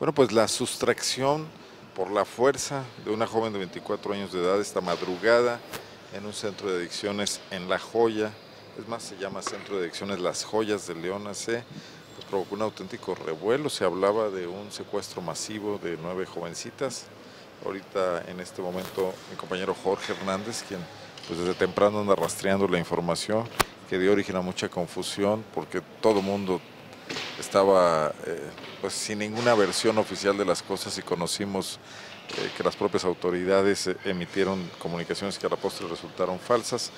Bueno, pues la sustracción por la fuerza de una joven de 24 años de edad esta madrugada en un centro de adicciones en La Joya, es más, se llama Centro de Adicciones Las Joyas de León AC, pues provocó un auténtico revuelo, se hablaba de un secuestro masivo de nueve jovencitas. Ahorita en este momento mi compañero Jorge Hernández, quien pues desde temprano anda rastreando la información que dio origen a mucha confusión porque todo mundo estaba eh, pues sin ninguna versión oficial de las cosas y conocimos eh, que las propias autoridades eh, emitieron comunicaciones que a la postre resultaron falsas.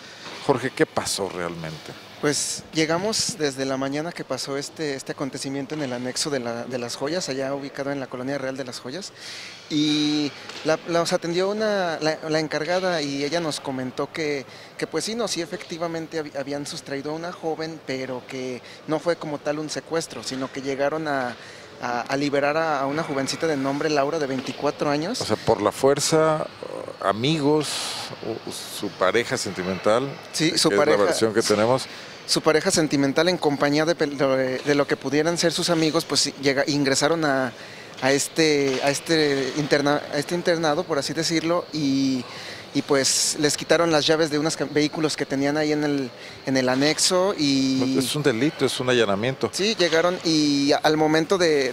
Jorge, ¿qué pasó realmente? Pues llegamos desde la mañana que pasó este, este acontecimiento en el anexo de, las joyas, allá ubicado en la colonia real de las joyas, y la, nos atendió una, la, encargada y ella nos comentó que, que pues sí, no, sí efectivamente habían sustraído a una joven, pero que no fue como tal un secuestro, sino que llegaron a a, liberar a, una jovencita de nombre Laura de 24 años. O sea, por la fuerza, amigos, su pareja sentimental. Sí, su pareja. Es la versión que tenemos. Su pareja sentimental en compañía de, de, lo que pudieran ser sus amigos, pues llega, ingresaron a, a este, a, este interna, a este internado, por así decirlo, y y pues les quitaron las llaves de unos vehículos que tenían ahí en el, en el anexo y... Es un delito, es un allanamiento. Sí, llegaron y al momento de,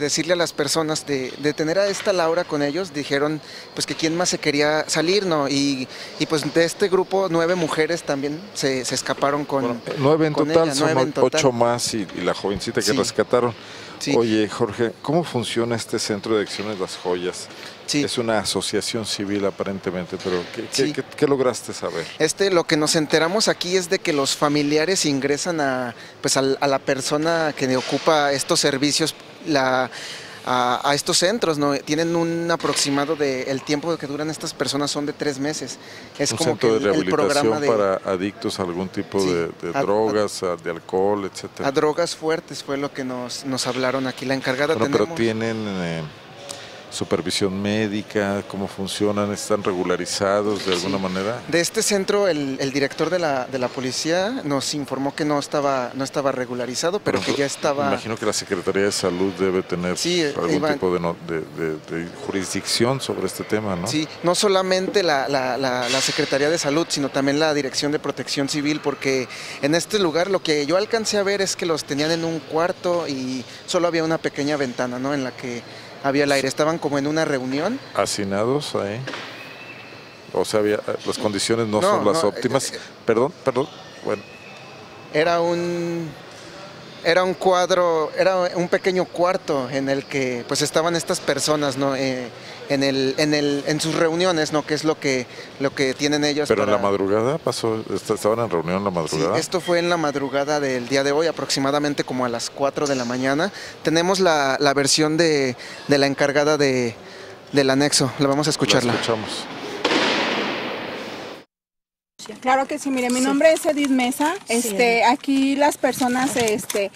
decirle a las personas de, tener a esta Laura con ellos, dijeron pues que quién más se quería salir, ¿no? Y, pues de este grupo, nueve mujeres también se, escaparon con... nueve en total, son ocho más y, la jovencita que rescataron. Oye, Jorge, ¿cómo funciona este centro de acciones Las Joyas? Es una asociación civil aparentemente, pero ¿qué, lograste saber? Este, lo que nos enteramos aquí es de que los familiares ingresan a, pues, a, la persona que ocupa estos servicios, la a, estos centros, ¿no? Tienen un aproximado de el tiempo que duran estas personas son de tres meses. Es un como centro que de rehabilitación para adictos a algún tipo de, drogas, de alcohol, etcétera. A drogas fuertes fue lo que nos, nos hablaron aquí la encargada. pero tienen eh, supervisión médica, cómo funcionan, están regularizados de alguna manera. De este centro, el, director de la, de la, policía nos informó que no estaba, no estaba regularizado, pero, que ya estaba... Imagino que la Secretaría de Salud debe tener algún tipo de, jurisdicción sobre este tema, ¿no? Sí, no solamente la, la Secretaría de Salud, sino también la Dirección de Protección Civil, porque en este lugar lo que yo alcancé a ver es que los tenían en un cuarto y solo había una pequeña ventana, ¿no? En la que había el aire, estaban como en una reunión. Hacinados ahí. O sea, había, las condiciones no, son las óptimas. Eh, eh, perdón, perdón. Bueno. Era un era un cuadro, era un pequeño cuarto en el que pues estaban estas personas, ¿no? Eh, en el, en el, en sus reuniones, ¿no? Que es lo que, lo que tienen ellos. Pero en la madrugada pasó, estaban en reunión en la madrugada. Sí, esto fue en la madrugada del día de hoy, aproximadamente como a las 4 de la mañana. Tenemos la, la versión de, de, la encargada de, del anexo, la vamos a escucharla. La escuchamos. Claro que sí, mire, mi nombre es Edith Mesa. Este, aquí las personas este,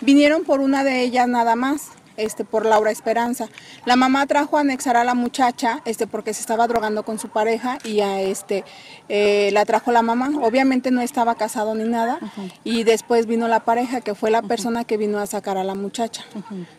vinieron por una de ellas nada más este, por Laura Esperanza. La mamá trajo a anexar a la muchacha este, porque se estaba drogando con su pareja y a, este, eh, la trajo la mamá. Obviamente no estaba casado ni nada. Y después vino la pareja que fue la persona que vino a sacar a la muchacha.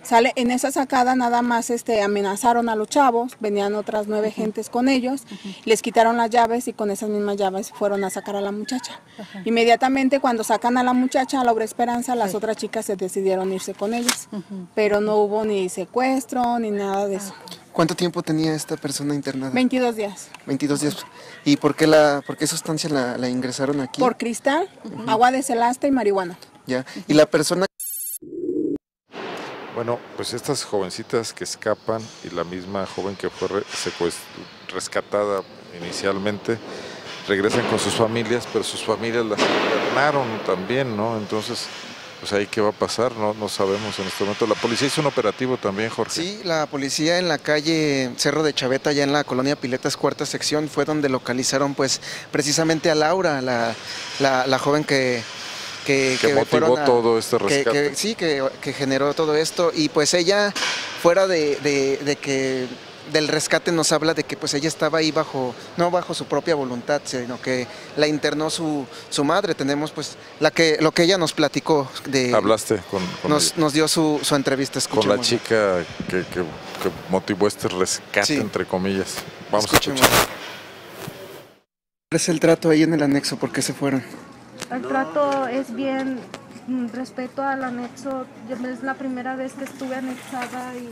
Sale en esa sacada nada más este, amenazaron a los chavos, venían otras nueve gentes con ellos, les quitaron las llaves y con esas mismas llaves fueron a sacar a la muchacha. Inmediatamente cuando sacan a la muchacha, a Laura Esperanza, las otras chicas se decidieron irse con ellos, pero no hubo ni secuestro ni nada de eso. ¿Cuánto tiempo tenía esta persona internada? 22 días. 22 días. ¿Y por qué, la, por qué sustancia la, ingresaron aquí? Por cristal, agua de celasta y marihuana. Ya. ¿Y la persona bueno, pues estas jovencitas que escapan y la misma joven que fue rescatada inicialmente regresan con sus familias, pero sus familias las internaron también, ¿no? Entonces, pues ahí qué va a pasar, no, no sabemos en este momento. La policía hizo un operativo también, Jorge. Sí, la policía en la calle Cerro de Chaveta, ya en la colonia Piletas, cuarta sección, fue donde localizaron pues precisamente a Laura, la, la, joven que, que, que, motivó todo este rescate. Que, sí, que, generó todo esto. Y pues ella, fuera de, de, que del rescate nos habla de que pues ella estaba ahí bajo, no bajo su propia voluntad, sino que la internó su, su madre. Tenemos pues la que, lo que ella nos platicó de. Hablaste con, nos, nos, dio su, su entrevista. Con la chica que, que, motivó este rescate, entre comillas. Vamos a escuchar. ¿Cuál es el trato ahí en el anexo? ¿Por qué se fueron? El trato es bien Mm, respeto al anexo, es la primera vez que estuve anexada y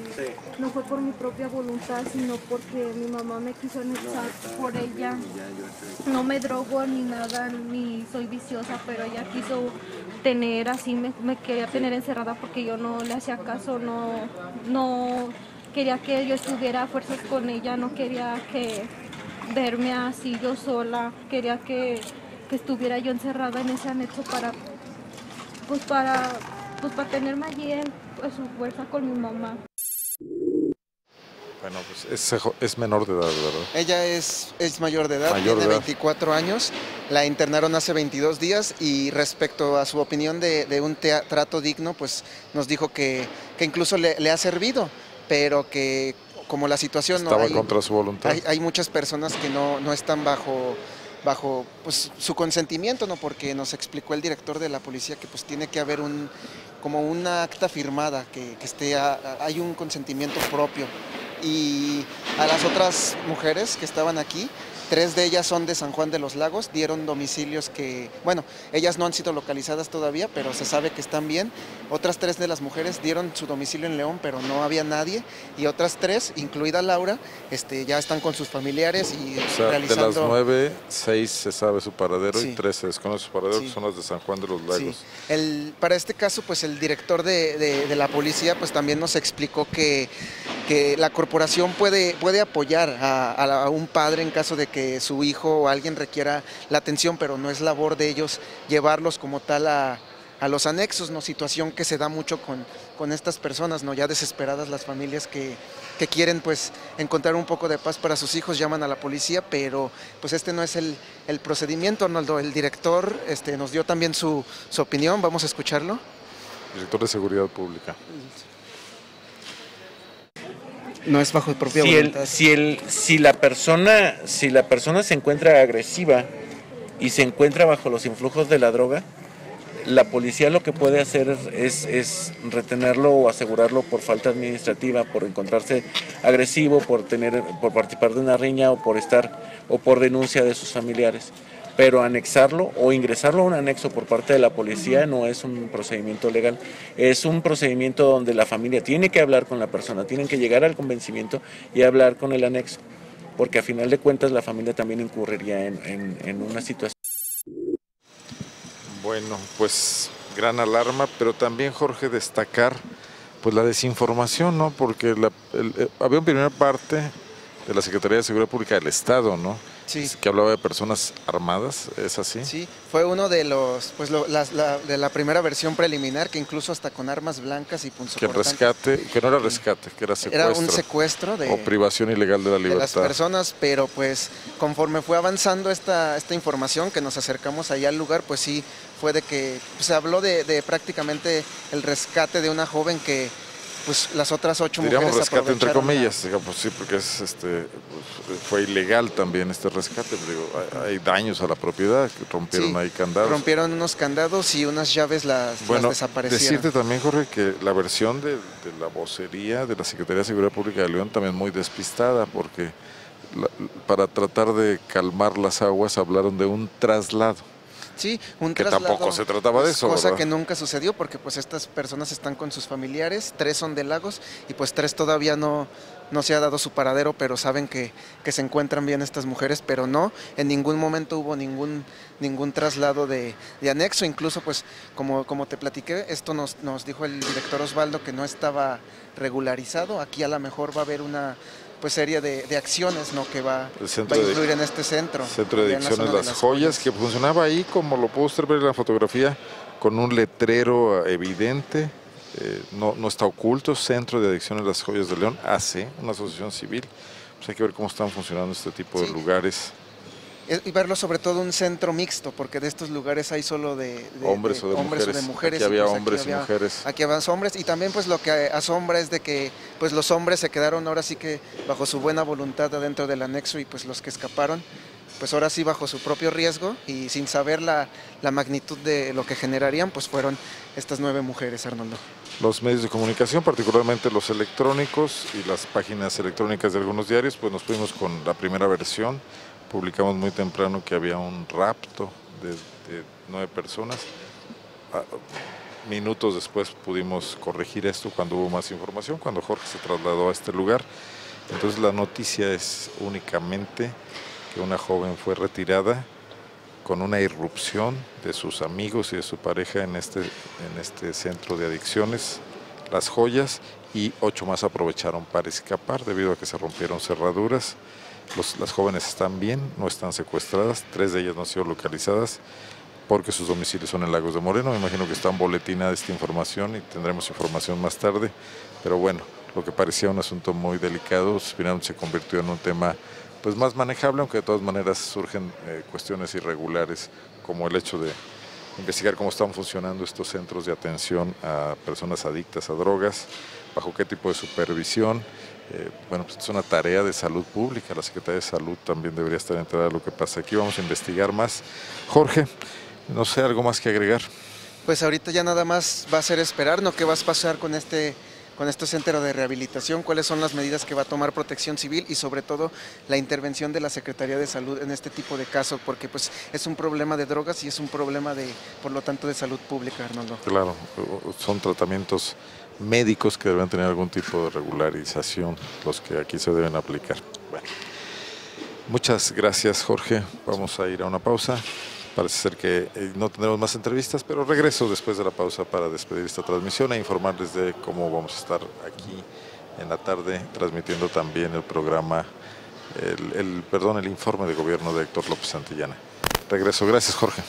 no fue por mi propia voluntad, sino porque mi mamá me quiso anexar por ella. No me drogo ni nada, ni soy viciosa, pero ella quiso tener así, me, me quería tener encerrada porque yo no le hacía caso, no, no quería que yo estuviera a fuerzas con ella, no quería que verme así yo sola, quería que, que estuviera yo encerrada en ese anexo para pues para, pues para tenerme allí en pues, su fuerza con mi mamá. Bueno, pues es, menor de edad, ¿verdad? Ella es, es mayor de edad, tiene 24 años, la internaron hace 22 días y respecto a su opinión de, un trato digno, pues nos dijo que, que incluso le, ha servido, pero que como la situación Estaba no hay, contra su voluntad. Hay, hay muchas personas que no, no están bajo bajo pues, su consentimiento, ¿no? porque nos explicó el director de la policía que pues tiene que haber un como una acta firmada, que, esté hay un consentimiento propio. Y a las otras mujeres que estaban aquí, Tres de ellas son de San Juan de los Lagos, dieron domicilios que, bueno, ellas no han sido localizadas todavía, pero se sabe que están bien. Otras tres de las mujeres dieron su domicilio en León, pero no había nadie. Y otras tres, incluida Laura, este, ya están con sus familiares y realizando... De las nueve, seis se sabe su paradero y tres se desconoce su paradero, que son las de San Juan de los Lagos. El, para este caso, pues el director de, de, la policía pues también nos explicó que, que la corporación puede, puede apoyar a, a un padre en caso de que que su hijo o alguien requiera la atención, pero no es labor de ellos llevarlos como tal a, los anexos, ¿no? Situación que se da mucho con, con estas personas, ¿no? Ya desesperadas las familias que, quieren pues encontrar un poco de paz para sus hijos, llaman a la policía, pero pues este no es el, procedimiento, Arnoldo. El director este, nos dio también su, su opinión, vamos a escucharlo. Director de Seguridad Pública no es bajo propia si voluntad. si, el, si, la persona, si la persona se encuentra agresiva y se encuentra bajo los influjos de la droga, la policía lo que puede hacer es, es, retenerlo o asegurarlo por falta administrativa, por encontrarse agresivo, por tener, por participar de una riña o por estar o por denuncia de sus familiares pero anexarlo o ingresarlo a un anexo por parte de la policía no es un procedimiento legal, es un procedimiento donde la familia tiene que hablar con la persona, tienen que llegar al convencimiento y hablar con el anexo, porque a final de cuentas la familia también incurriría en, una situación. Bueno, pues gran alarma, pero también Jorge destacar pues la desinformación, ¿no? Porque eh, había una primera parte de la Secretaría de Seguridad Pública del Estado, ¿no? Que hablaba de personas armadas, ¿es así? Sí, fue uno de los, pues de la primera versión preliminar, que incluso hasta con armas blancas y Que rescate, que no era rescate, que era secuestro. Era un secuestro de... O privación ilegal de la libertad. De las personas, pero pues conforme fue avanzando esta, esta información, que nos acercamos allá al lugar, pues sí, fue de que se habló de, de prácticamente el rescate de una joven que pues las otras ocho Diríamos mujeres rescate entre comillas, digamos, sí, porque es, este, pues, fue ilegal también este rescate, digo, hay, daños a la propiedad, que rompieron ahí candados. Rompieron unos candados y unas llaves las, bueno, desaparecieron. decirte también, Jorge, que la versión de, la vocería de la Secretaría de Seguridad Pública de León también muy despistada, porque para tratar de calmar las aguas hablaron de un traslado Sí, un que tampoco se trataba de eso. Cosa que nunca sucedió porque pues estas personas están con sus familiares, tres son de Lagos y pues tres todavía no, no se ha dado su paradero, pero saben que, que, se encuentran bien estas mujeres, pero no, en ningún momento hubo ningún, ningún traslado de, de anexo, incluso pues como, como te platiqué, esto nos, nos dijo el director Osvaldo que no estaba regularizado, aquí a lo mejor va a haber una pues serie de, acciones ¿no? que va, a incluir en este centro. Centro de Adicciones Las, Joyas, que funcionaba ahí, como lo pudo usted ver en la fotografía, con un letrero evidente, eh, no, no está oculto, Centro de Adicciones Las Joyas de León, AC, una asociación civil. Pues hay que ver cómo están funcionando este tipo de lugares. Y verlo sobre todo un centro mixto, porque de estos lugares hay solo de, hombres, o, de mujeres. Aquí había pues, hombres y mujeres. Aquí había hombres y también pues lo que asombra es de que pues los hombres se quedaron ahora sí que bajo su buena voluntad adentro del anexo y pues los que escaparon pues ahora sí bajo su propio riesgo y sin saber la, la magnitud de lo que generarían, pues fueron estas nueve mujeres, Arnoldo. Los medios de comunicación, particularmente los electrónicos y las páginas electrónicas de algunos diarios, pues nos fuimos con la primera versión. Publicamos muy temprano que había un rapto de, nueve personas. Ah, minutos después pudimos corregir esto cuando hubo más información, cuando Jorge se trasladó a este lugar. Entonces la noticia es únicamente que una joven fue retirada con una irrupción de sus amigos y de su pareja en este, en este centro de adicciones, Las Joyas, y ocho más aprovecharon para escapar debido a que se rompieron cerraduras. Las jóvenes están bien, no están secuestradas, tres de ellas no han sido localizadas porque sus domicilios son en Lagos de Moreno. Me imagino que están boletina esta información y tendremos información más tarde. Pero bueno, lo que parecía un asunto muy delicado finalmente se convirtió en un tema pues más manejable, aunque de todas maneras surgen eh, cuestiones irregulares como el hecho de investigar cómo están funcionando estos centros de atención a personas adictas a drogas, bajo qué tipo de supervisión. Eh, bueno, pues es una tarea de salud pública, la Secretaría de Salud también debería estar enterada de lo que pasa aquí. Vamos a investigar más. Jorge, no sé, algo más que agregar. Pues ahorita ya nada más va a ser esperar, ¿no? ¿Qué vas a pasar con este con este centro de rehabilitación, cuáles son las medidas que va a tomar Protección Civil y sobre todo la intervención de la Secretaría de Salud en este tipo de casos, porque pues es un problema de drogas y es un problema de, por lo tanto, de salud pública, Arnoldo. Claro, son tratamientos médicos que deben tener algún tipo de regularización, los que aquí se deben aplicar. Bueno, muchas gracias Jorge, vamos a ir a una pausa. Parece ser que eh, no tendremos más entrevistas, pero regreso después de la pausa para despedir esta transmisión e informarles de cómo vamos a estar aquí en la tarde transmitiendo también el programa, el, perdón, el informe de gobierno de Héctor López Santillana. Regreso. Gracias, Jorge.